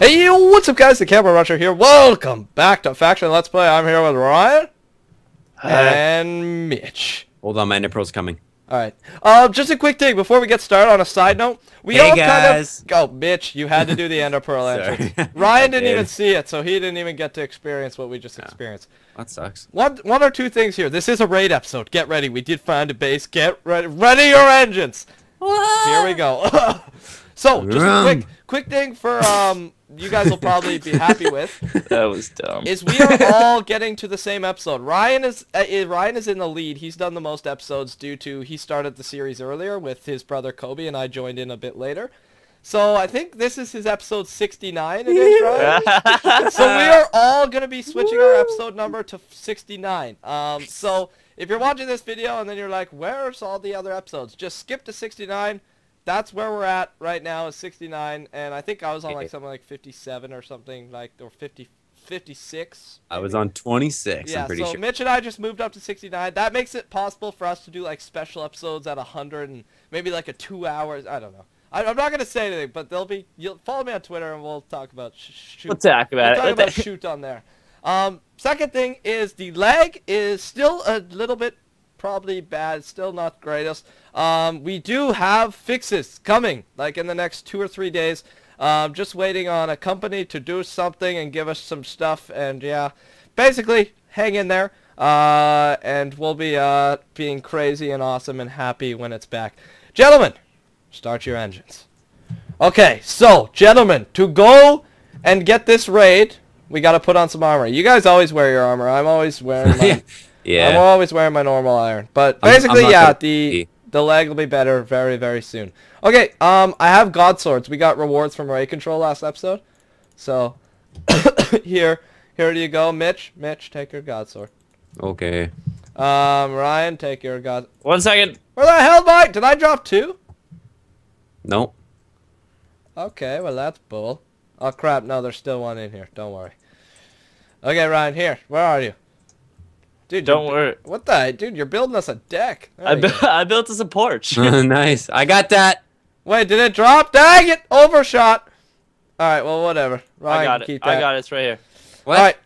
Hey, yo, what's up guys? The Camping Rusher here. Welcome back to Faction Let's Play. I'm here with Ryan and Mitch. Hold on, my Nipro's coming. Alright. Uh, just a quick thing before we get started on a side note. We Hey, all guys. kind of... Go, Mitch, you had to do the Ender Pearl entrance. Ryan didn't did. even see it, so he didn't even get to experience what we just experienced. That sucks. One, one or two things here. This is a raid episode. Get ready. We did find a base. Get ready. Ready your engines. Here we go. so, just a quick, quick thing for um, you guys will probably be happy with That was dumb. is we are all getting to the same episode. Ryan is uh, uh, Ryan is in the lead. He's done the most episodes due to he started the series earlier with his brother Kobe, and I joined in a bit later. So I think this is his episode 69. It is right. so we are all gonna be switching our episode number to 69. Um, so if you're watching this video and then you're like, "Where's all the other episodes?" Just skip to 69. That's where we're at right now is 69, and I think I was on like something like 57 or something like or 50, 56. I was on 26, Yeah, I'm pretty so sure. Mitch and I just moved up to 69. That makes it possible for us to do like special episodes at 100 and maybe like a two hours. I don't know. I, I'm not gonna say anything, but they'll be. You'll follow me on Twitter and we'll talk about sh- shoot. We'll talk about We'll about talk about shoot on there. Um, second thing is the leg is still a little bit probably bad. Still not greatest. Um, we do have fixes coming, like in the next two or three days. Um, just waiting on a company to do something and give us some stuff. And yeah, basically, hang in there. Uh, and we'll be uh, being crazy and awesome and happy when it's back. Gentlemen, start your engines. Okay, so, gentlemen, to go and get this raid, we gotta put on some armor. You guys always wear your armor. I'm always wearing my... I'm always wearing my normal iron. But I'm- I'm basically, yeah, the be. the leg will be better very, very soon. Okay, um, I have God Swords. We got rewards from Raid Control last episode. So, here, here you go. Mitch, Mitch, take your God Sword. Okay. Um, Ryan, take your God... One second. Where the hell, Mike? Did I drop two? Nope. Okay, well that's bull. Oh crap, no, there's still one in here. Don't worry. Okay, Ryan, here. Where are you? Dude, Don't you're- worry. What the? Dude, you're building us a deck. There I, you bu- go. I built us a porch. nice. I got that. Wait, did it drop? Dang it! Overshot! Alright, well, whatever. Ryan I got it. keep that. I got it. It's right here. What? Alright,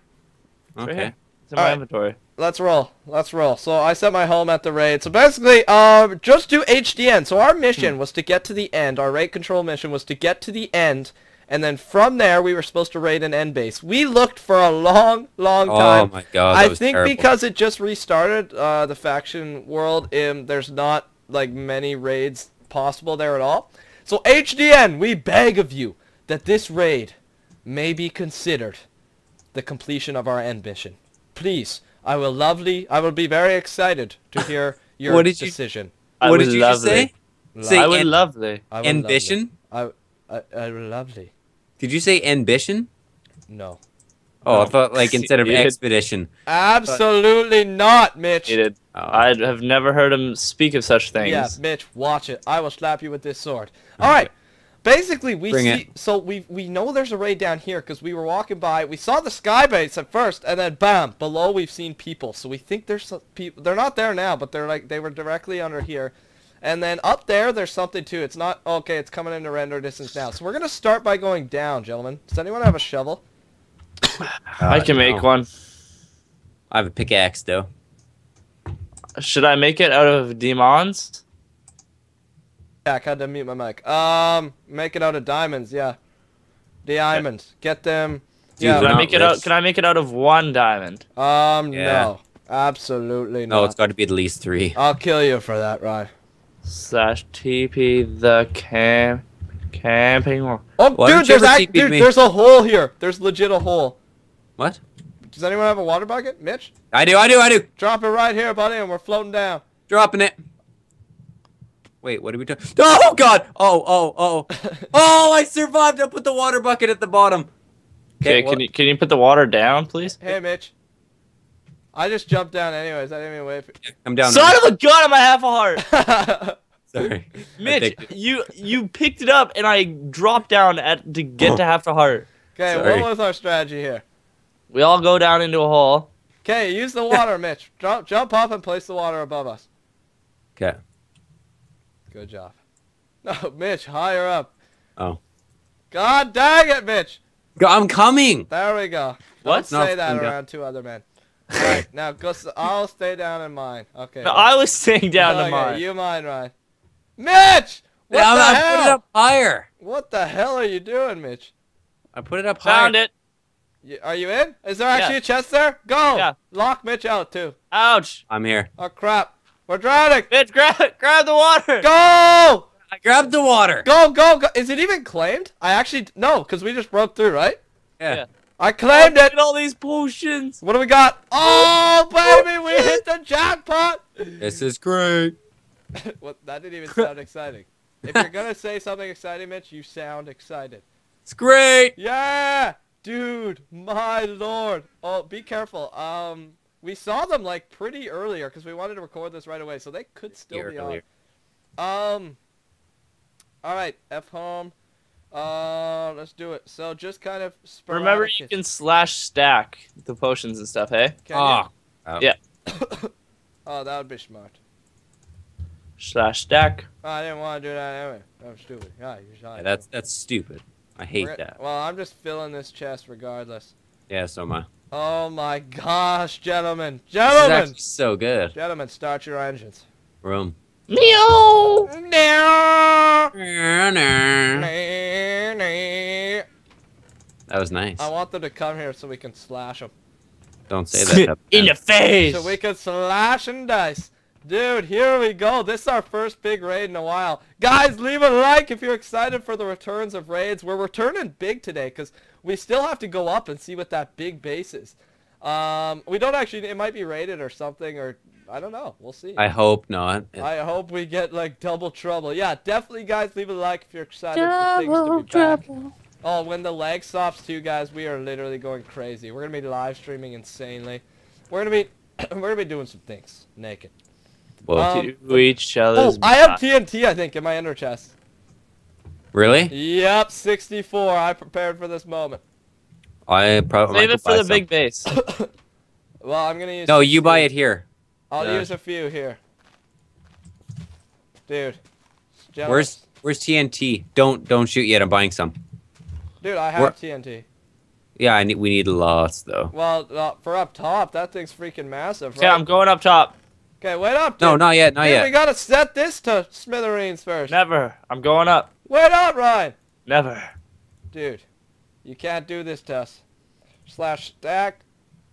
It's right Okay. here. It's in my Alright. inventory. let's roll. Let's roll. So I set my home at the raid. So basically, um, just do HDN. So our Hmm. mission was to get to the end. Our raid control mission was to get to the end. And then from there, we were supposed to raid an end base. We looked for a long, long time. Oh my god, that I was think terrible. because it just restarted uh, the faction world, um, there's not like many raids possible there at all. So HDN, we beg of you that this raid may be considered the completion of our end mission. Please, I will lovely, I will be very excited to hear your What did decision. I what did you lovely. just say? Say I would en- lovely. I will ambition? lovely. I, I, I will lovely. Did you say ambition? No. Oh, I thought like instead of expedition. Absolutely not, Mitch. It did. Oh. I have never heard him speak of such things. Yeah, Mitch, watch it. I will slap you with this sword. All right. Basically, we Bring see. it. So we we know there's a raid down here because we were walking by. We saw the sky base at first, and then bam, below we've seen people. So we think there's some people. They're not there now, but they're like they were directly under here. And then up there, there's something too. It's not okay. It's coming into render distance now. So we're gonna start by going down, gentlemen. Does anyone have a shovel? I can make no. one. I have a pickaxe though. Should I make it out of demons? Yeah, I had to mute my mic. Um, make it out of diamonds. Yeah, diamonds. Get them. Dude, yeah. Can I make it out? Can I make it out of one diamond? Um, Yeah. no. Absolutely not. No, it's got to be at least three. I'll kill you for that, Ryan. Slash TP the camp camping. Oh, Why dude, there's act- dude, me? there's a hole here. There's legit a hole. What? Does anyone have a water bucket? Mitch? I do. I do. I do. Drop it right here, buddy, and we're floating down. Dropping it. Wait, what are we doing? Oh god! Oh, oh, oh. oh, I survived. I put the water bucket at the bottom. Okay, well- can you can you put the water down, please? Hey, Mitch. I just jumped down anyways. I didn't even wait. For... I'm down. Son of a gun! I'm a half a heart. Sorry. Mitch, you you picked it up and I dropped down at to get to oh. half a heart. Okay, Sorry. what was our strategy here? We all go down into a hole. Okay, use the water, Mitch. Jump, jump up and place the water above us. Okay. Good job. No, Mitch, higher up. Oh. God dang it, Mitch. I'm coming. There we go. What? Don't say No, that I'm around two other men. Alright, now go. s- I'll stay down in mine. Okay. No, I was staying down okay, to mine. You mine, Ryan. Mitch! What I'm, the I hell? put it up higher. What the hell are you doing, Mitch? I put it up higher. Found it. You, are you in? Is there actually Yeah. a chest there? Go! Yeah. Lock Mitch out too. Ouch. I'm here. Oh crap. We're drowning! Bitch, grab grab the water. Go! I grabbed the water. Go, go, go! Is it even claimed? I actually no, because we just broke through, right? Yeah. Yeah. I claimed Look it! at all these potions. What do we got? Oh baby, we hit the jackpot! This is great. what that didn't even sound exciting. If you're gonna say something exciting, Mitch, you sound excited. It's great. Yeah! Dude, my lord. Oh, be careful. Um, we saw them like pretty earlier because we wanted to record this right away, so they could still Here be earlier. on. Um. All right, F home. Uh, let's do it. So just kind of. Remember, you can slash stack the potions and stuff. Hey, Can you? Ah. Oh. Yeah. Oh, that would be smart. slash stack. Oh, I didn't want to do that anyway. I'm stupid. Yeah, you're Yeah, that's that's stupid. I hate We're- that. Well, I'm just filling this chest regardless. Yeah, so am I. Oh my gosh, gentlemen, This is gentlemen, so good. gentlemen, start your engines. Room. Meow. That That was nice. I want them to come here so we can slash them. Don't say that. In the face. So we can slash and dice. Dude, here we go. This is our first big raid in a while. Guys, leave a like if you're excited for the returns of raids. We're returning big today because we still have to go up and see what that big base is. Um, we don't actually, it might be raided or something, or I don't know. We'll see. I hope not. I hope we get like double trouble. Yeah, definitely, guys, leave a like if you're excited for things to be back. Oh, when the lag stops too, guys, we are literally going crazy. We're gonna be live streaming insanely. We're gonna be we're gonna be doing some things naked. Whoa. Um, to each other's. Oh, I have back. TNT, I think, in my ender chest. really? Yep, 64. I prepared for this moment. I probably Save it for the big base. Well, I'm gonna use. No, you buy it here. I'll Yeah. use a few here. Dude. Gentlemen. Where's Where's TNT? Don't don't shoot yet. I'm buying some. Dude, I have Where- TNT. Yeah, I need. We need lots though. Well, uh, for up top, that thing's freaking massive, Okay, right? I'm going up top. Okay, wait up, dude. No, not yet. Not Dude, we gotta set this to smithereens first. Never. I'm going up. Wait up, Ryan. Never. Dude, you can't do this to us. Slash stack.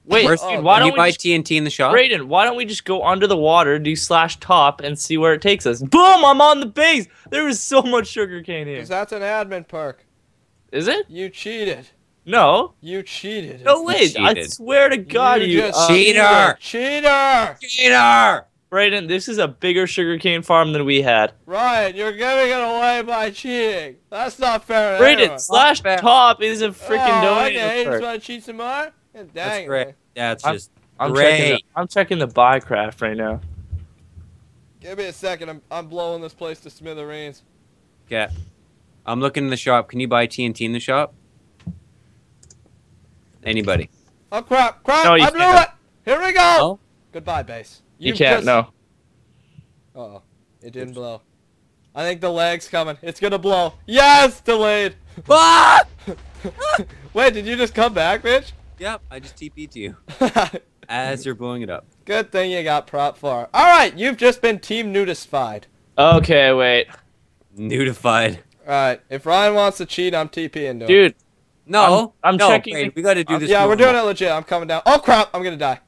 Wait, Where's, dude, why don't you we buy just, TNT in the shop? Brayden, why don't we just go under the water, do slash top, and see where it takes us? Boom! I'm on the base. There is so much sugar cane here. Because that's an admin perk. Is it? You cheated. No. You cheated. No way. I swear to God, you. just uh, Cheater. Cheater! Cheater! Brayden, this is a bigger sugarcane farm than we had. Ryan, you're giving it away by cheating. That's not fair. Brayden, anyone. slash fair. top is a freaking oh, donated okay, you just want to cheat some more? Yeah, Dang. That's great. man. That's I'm- just I'm checking. The, great. I'm checking the buycraft right now. Give me a second. I'm, I'm blowing this place to smithereens. Okay. I'm looking in the shop. Can you buy TNT in the shop? Anybody? Oh, crap. Crap. No, you I blew can't. it. Here we go. Oh? Goodbye, base. You You've can't. just- No. Uh-oh. It didn't blow. I think the leg's coming. It's gonna blow. Yes! Delayed. Ah! Wait, did you just come back, bitch? Yep, I just TP'd to you as you're blowing it up. Good thing you got prop for. Alright, you've just been team nudified. Okay, wait, Nudified. Alright, if Ryan wants to cheat, I'm TPing to him. dude. No, I'm no, checking wait, we got to do this. Yeah, we're doing it legit. I'm coming down. Oh crap, I'm gonna die.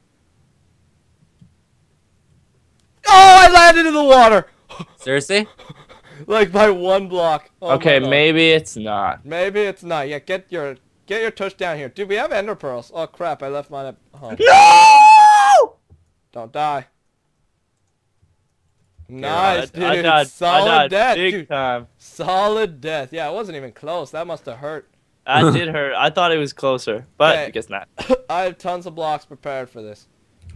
Oh, I landed in the water! Seriously? like by one block. Oh okay, maybe it's not. Maybe it's not. Yeah, get your get your touch down here. Dude, we have ender pearls. Oh crap, I left mine at home. No! Don't die. Nice, dude. I died, Solid I died death, big dude. time. Solid death. Yeah, it wasn't even close. That must have hurt. That did hurt. I thought it was closer, but Okay. I guess not. I have tons of blocks prepared for this.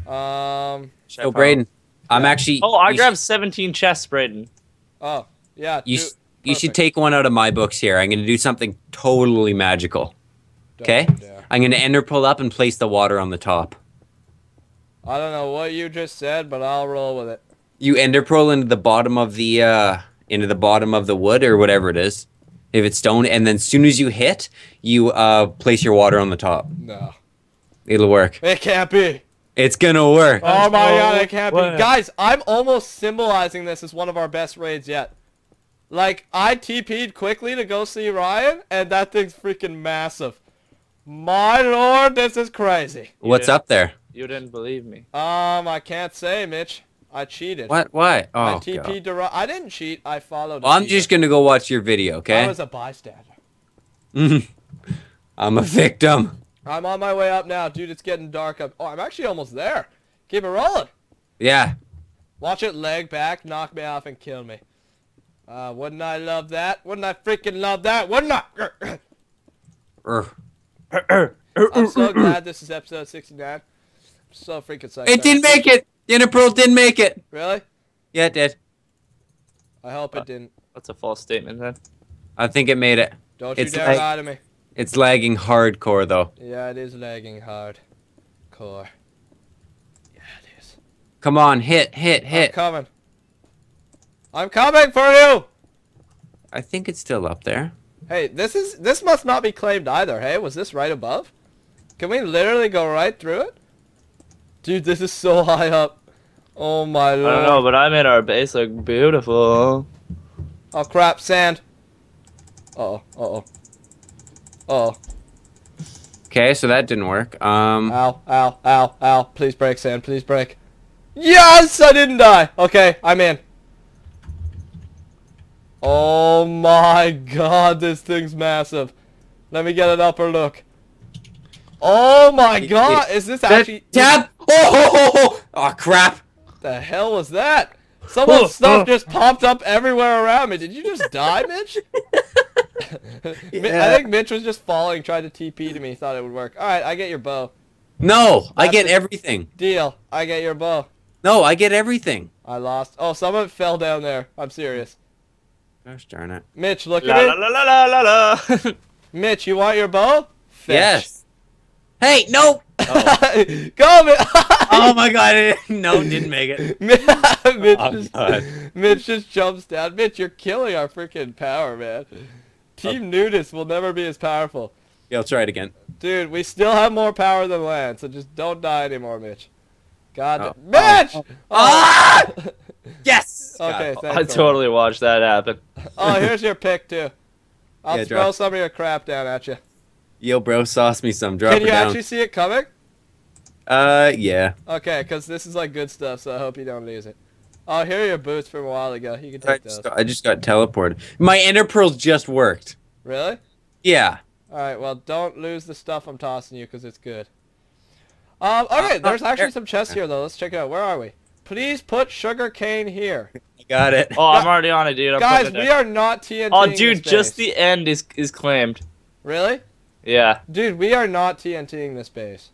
Um. So, Brayden, I'm Yeah. actually. Oh, I grabbed 17 chests, Brayden. Oh, yeah. You, you should take one out of my books here. I'm going to do something totally magical. Don't Okay? you dare. I'm going to ender pearl up and place the water on the top. I don't know what you just said, but I'll roll with it. You ender pearl into the bottom of the uh into the bottom of the wood or whatever it is. If it's stone, and then as soon as you hit, you uh place your water on the top. No. It'll work. It can't be. It's gonna work. Oh my no god, it can't be. Guys, I'm almost symbolizing this as one of our best raids yet. Like, I TP'd quickly to go see Ryan, and that thing's freaking massive. My lord, this is crazy. What's up there? You didn't believe me. Um, I can't say, Mitch. I cheated. What? Why? Oh, I TP'd God. to I didn't cheat. I followed. Well, I'm a just gonna go watch your video, okay? I was a bystander. I'm a victim. I'm on my way up now, dude. It's getting dark up. Oh, I'm actually almost there. Keep it rolling. Yeah. Watch it leg back, knock me off, and kill me. Uh, wouldn't I love that? Wouldn't I freaking love that? Wouldn't I? Ugh. I'm so glad this is episode 69. I'm so freaking psyched. It didn't make it. The inner didn't make it. Really? Yeah, it did. I hope it didn't. That's a false statement then. I think it made it. Don't you It's dare lie to me. It's lagging hardcore though. Yeah, it is lagging hard. Core. Yeah, it is. Come on, hit, hit, hit. I'm hit. coming. I'm coming for you! I think it's still up there. Hey, this is this must not be claimed either. Hey, was this right above? Can we literally go right through it? Dude, this is so high up. Oh my lord. I don't know, but I made our base look beautiful. Oh crap, sand. Uh oh, uh oh. Uh oh. Okay, so that didn't work. Um, Ow, ow, ow, ow. Please break, sand, please break. Yes, I didn't die. Okay, I'm in. Oh my god, this thing's massive. Let me get an upper look. Oh my god, is this actually... tap. Oh, oh, oh, oh, oh, crap. the hell was that? Someone's stuff just popped up everywhere around me. Did you just die, Mitch? Mi- I think Mitch was just falling, tried to TP to me, thought it would work. Alright, I get your bow. No, I get everything. Deal. I get your bow. No, I get everything. I lost. Oh, some of it fell down there. I'm serious. Gosh darn it. Mitch, look La at la it. la la la la la. Mitch, you want your bow? Fetch. Yes. Hey, no. Go, Mitch. Oh my god. No, didn't make it. Mitch, Oh, just, God. Mitch just jumps down. Mitch, you're killing our freaking power, man. Team Nudist will never be as powerful. Yeah, let's try it again. Dude, we still have more power than land, so just don't die anymore, Mitch. God, Oh. Mitch! Oh. Ah! Yes. Okay, God. thanks. I totally watched that happen. Oh, here's your pick too. I'll Yeah, throw drop. some of your crap down at you. Yo, bro, sauce me some. Drop Can you actually see it coming? Uh, yeah. Okay, because this is like good stuff, so I hope you don't lose it. Oh, here are your boots from a while ago. You can I take those. just, got, I just got teleported. My ender pearls just worked. Really? Yeah. Alright, well, don't lose the stuff I'm tossing you because it's good. Um, okay, Uh, there's uh, actually here. some chests here, though. Let's check it out. Where are we? Please put sugar cane here. I got it. Oh, I'm already on it, dude. I'm Guys, we are not TNT. Oh, dude, just the end is is claimed. Really? Yeah, Dude, we are not TNTing this base.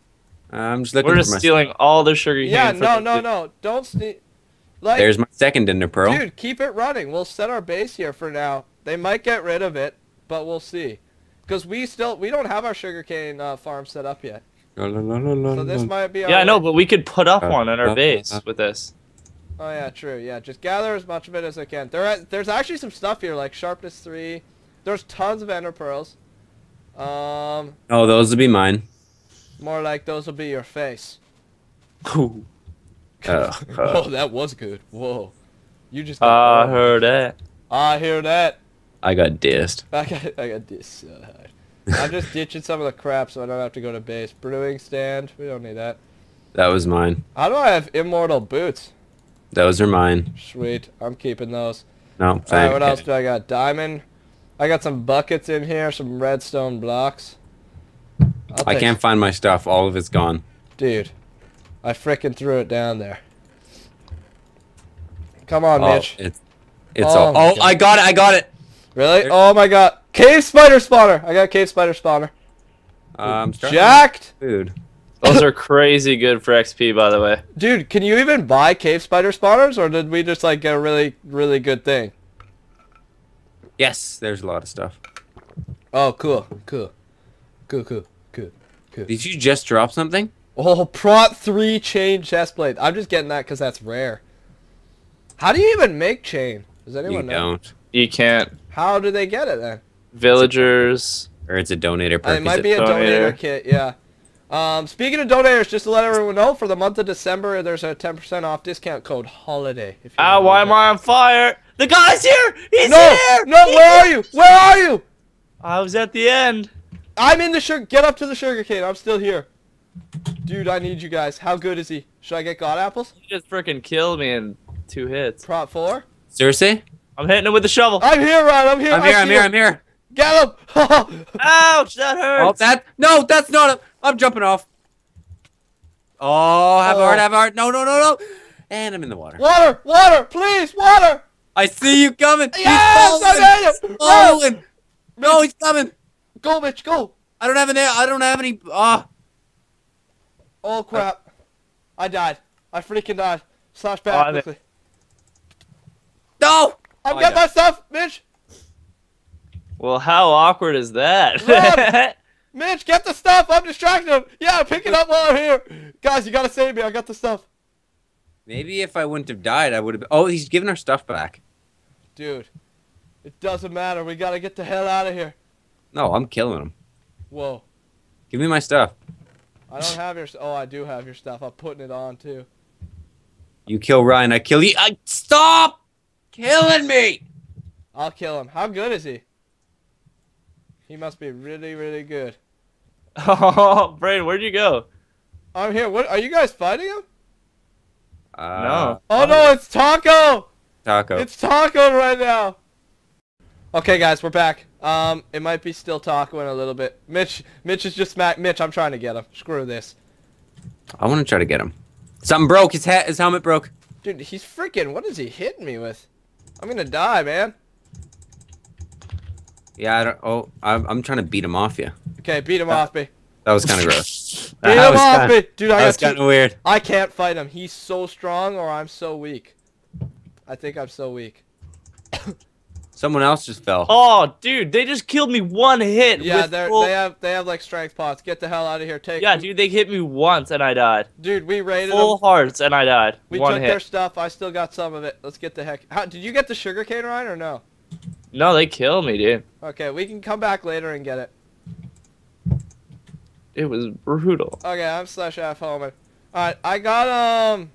I'm just looking we're for just my. stealing all the sugar cane. Yeah, no, no, no. Don't steal. Like, There's my second ender pearl. dude, keep it running. We'll set our base here for now. They might get rid of it, but we'll see. Because we still, we don't have our sugarcane uh, farm set up yet. La, la, la, la, la, So this might be our Yeah, I know, but we could put up Uh, one in uh, our base uh. with this. Oh yeah, true. Yeah, just gather as much of it as I can. There, are, there's actually some stuff here like sharpness three. There's tons of ender pearls. Um, Oh, those would be mine. more like those will be your face. Ooh. Uh, oh, uh, that was good. Whoa, you just. I heard that. I hear that. I got dissed. I got, I got this. I'm just ditching some of the crap so I don't have to go to base. Brewing stand. We don't need that. That was mine. How do I have immortal boots? Those are mine. Sweet. I'm keeping those. No, thank Alright, what else do I got? Diamond. I got some buckets in here, some redstone blocks. I'll I can't find my stuff. All of it's gone. Dude, I frickin' threw it down there. Come on, Oh, Mitch. it's it's Oh all. Oh, God. I got it. I got it. Really? there- Oh my god. Cave spider spawner! I got cave spider spawner. Um, starting Jacked! Dude. Those are crazy good for XP, by the way. Dude, can you even buy cave spider spawners, or did we just like get a really, really good thing? Yes, there's a lot of stuff. Oh, cool, cool, cool, cool, cool. Did you just drop something? Oh, Prot 3 chain chestplate. I'm just getting that because that's rare. How do you even make chain? Does anyone you know? don't. You can't. How do they get it then? Villagers. Or it's a donator Uh, perk. It might Is be a donator Donator. kit, yeah. Um, speaking of donators, just to let everyone know, for the month of December, there's a 10% off discount code HOLIDAY. If you Ah, why use am I on fire? The guy's here! He's it. No! here! No, where are you? Where are you? I was at the end. I'm in the sugar. Get up to the sugar cane. I'm still here. Dude, I need you guys. How good is he? Should I get God apples? He just freaking killed me in two hits. Prop four. Seriously? I'm hitting him with the shovel. I'm here, Ryan. I'm here. I'm I here, I'm here. I'm here. Get him! Ouch, that hurts. Oh, that no, that's not. A, I'm jumping off. Oh, have Oh. a heart, have a heart. No, no, no, no. And I'm in the water. water! Water! Please! Water! I see you coming. Yes! He's I made it! falling. Falling. No, he's coming. Go, Mitch, go! I don't have any. I don't have any. Ah. Oh, crap. I died. I freaking died. Slash Oh, back I- quickly. no. I'm Oh, getting my died. stuff, Mitch! Well, how awkward is that? Run! Mitch, get the stuff! I'm distracting him! Yeah, pick it up while I'm here! Guys, you gotta save me. I got the stuff. Maybe if I wouldn't have died, I would have. Oh, he's giving our stuff back. Dude, it doesn't matter. We gotta get the hell out of here. No, I'm killing him. Whoa. Give me my stuff. I don't have your. Oh, I do have your stuff. I'm putting it on too. You kill Ryan, I kill you. I stop killing me. I'll kill him. How good is he? He must be really, really good. oh, Brain, where'd you go? I'm here. What are you guys fighting him? Uh, No. Oh no, it's Taco! Taco. It's Taco right now. Okay, guys, we're back. Um, it might be still Taco in a little bit. Mitch, Mitch is just smack. Mitch, I'm trying to get him. Screw this, I want to try to get him. Something broke. His hat. His helmet broke. dude. He's freaking. What is he hitting me with? I'm gonna die, man. Yeah. I don't. Oh, I'm, I'm trying to beat him off you. Okay, beat him off me. That was kind of gross. Beat him off kinda, me, dude. I that was got kind of weird. I can't fight him. He's so strong, or I'm so weak. I think I'm so weak. Someone else just fell. Oh, dude, they just killed me one hit. Yeah, with they're, full- they have they have like strength pots. Get the hell out of here. Take. Yeah, dude, they hit me once and I died. Dude, we raided Full them. hearts and I died. We one took their stuff. I still got some of it. Let's get the heck. How, did you get the sugarcane Ryan or no? No, they killed me, dude. Okay, we can come back later and get it. It was brutal. Okay, I'm slash F Homer. Alright, I got um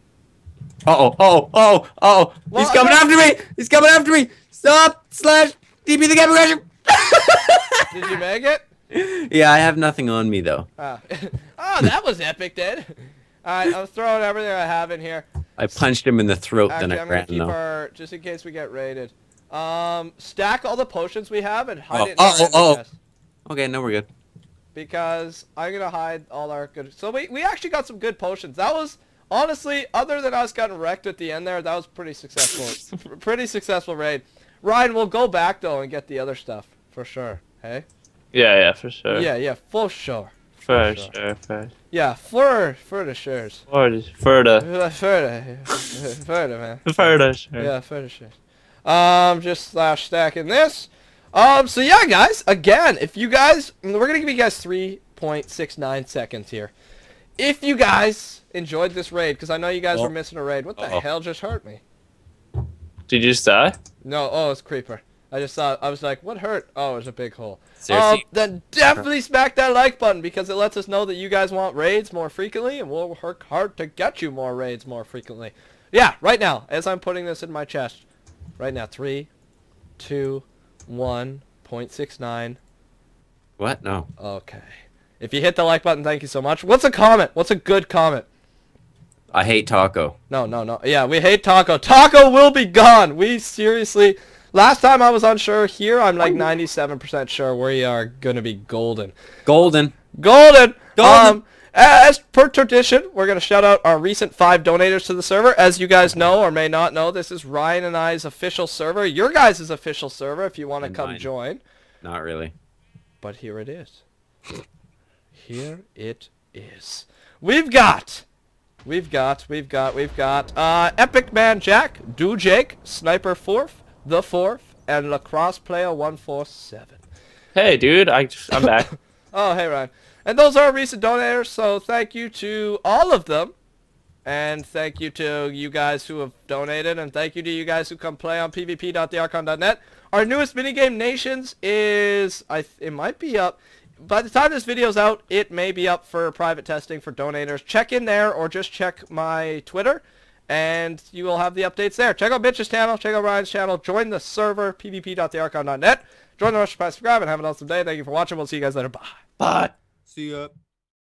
Uh oh. Oh. Oh. Oh. Well, He's coming I- after me. He's coming after me. Stop. Slash. DP the gap crusher. did you make it? yeah, I have nothing on me though. Ah. oh, that was epic, then. Alright, I'm throwing everything I have in here. I punched him in the throat, Actually, then I I'm gonna ran keep though. our just in case we get raided. Um, stack all the potions we have and hide Oh, it in oh, our oh, oh. chest. Okay, no, we're good. because I'm gonna hide all our good. So we we actually got some good potions. That was honestly, other than us getting wrecked at the end there, that was pretty successful. Pretty successful raid. Ryan, we'll go back though and get the other stuff for sure. Hey. Yeah, yeah, for sure. Yeah, yeah, for sure. for sure. sure, for Yeah, for for the shares. for the for the For the for the man. for the sure. Yeah, for the shares. Um, just slash stacking this. Um, so yeah, guys, again, if you guys, we're gonna give you guys 3.69 seconds here. If you guys enjoyed this raid, because I know you guys Oh. were missing a raid. What the Uh-oh. hell just hurt me? Did you just die? No, oh, it's creeper. I just thought I was like, what hurt? Oh, it was a big hole. Seriously? Um, then definitely smack that like button because it lets us know that you guys want raids more frequently, and we'll work hard to get you more raids more frequently. Yeah, right now, as I'm putting this in my chest, right now, three, two, one point six nine. What? No. Okay. If you hit the like button, thank you so much. What's a comment? What's a good comment? I hate taco. No, no, no. Yeah, we hate Taco. Taco will be gone. We seriously. Last time I was unsure. Here I'm like 97% sure we are gonna be golden. Golden. Golden. Golden. Um, as per tradition, we're gonna shout out our recent five donators to the server. As you guys know or may not know, this is Ryan and I's official server. Your guys' official server if you want to come mine. join. Not really. But here it is. Here it is. We've got, we've got, we've got, we've got, uh, Epic Man Jack, Do Jake, Sniper Fourth, The Fourth, and Lacrosse Player 147. Hey, dude, I I'm back. Oh, hey, Ryan. And those are recent donors, so thank you to all of them. And thank you to you guys who have donated, and thank you to you guys who come play on pvp.thearchon.net. Our newest minigame, Nations, is I it might be up. By the time this video's out, it may be up for private testing for donators. Check in there, or just check my Twitter, and you will have the updates there. Check out Mitch's channel, check out Ryan's channel, join the server, pvp.thearchon.net. Join the rush, subscribe, and have an awesome day. Thank you for watching. We'll see you guys later. Bye. Bye. See ya.